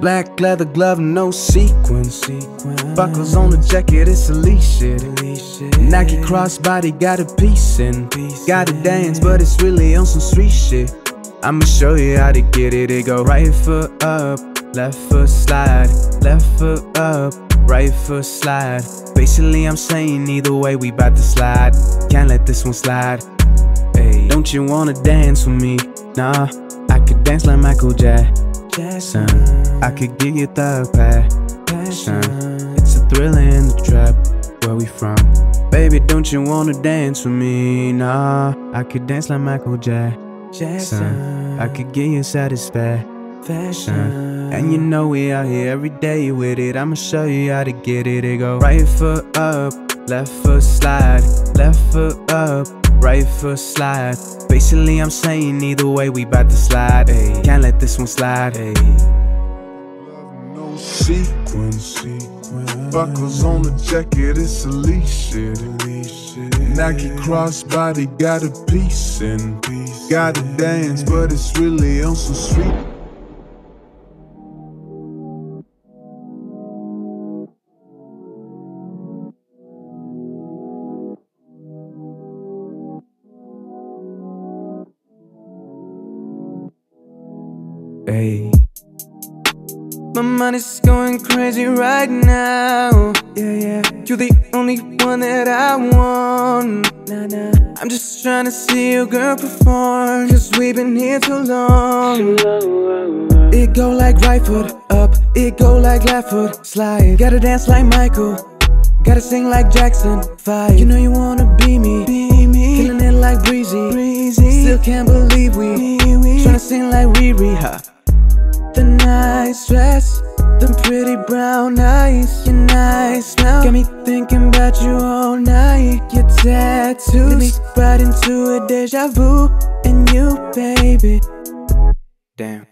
Black leather glove, no sequins. Buckles on the jacket, it's elite shit. Nike crossbody got a piece in. Gotta dance, but it's really on some street shit. I'ma show you how to get it. It go right foot up, left foot slide, left foot up, right foot slide. Basically, I'm saying either way, we bout to slide. Can't let this one slide. Hey, don't you wanna dance with me? Nah, I could dance like Michael Jackson. I could give you third passion. It's a thrill in the trap. Where we from? Baby, don't you wanna dance with me? Nah, I could dance like Michael Jackson. I could give you satisfaction. And you know we out here every day with it. I'ma show you how to get it. It go right foot up, left foot slide, left foot up, right foot slide. Basically, I'm saying either way, we bout to slide. Ay. Can't let this one slide. Ay. No sequence. Buckles on the jacket, it's elite shit. Nike crossbody got a piece in. Gotta dance, but it's really on some street. Hey. My mind is going crazy right now. Yeah, yeah. You're the only one that I want. Nah, nah. I'm just trying to see you, girl perform. Cause we've been here too long. It go like right foot up, it go like left foot slide. Gotta dance like Michael, gotta sing like Jackson. Five. You know you wanna be me, be me. Killing it like breezy, breezy. Still can't believe we, sing like Riri, ha. The nice dress, the pretty brown eyes, your nice smell Got me thinking about you all night. Your tattoos Lead me right into a deja vu. And you, baby. Damn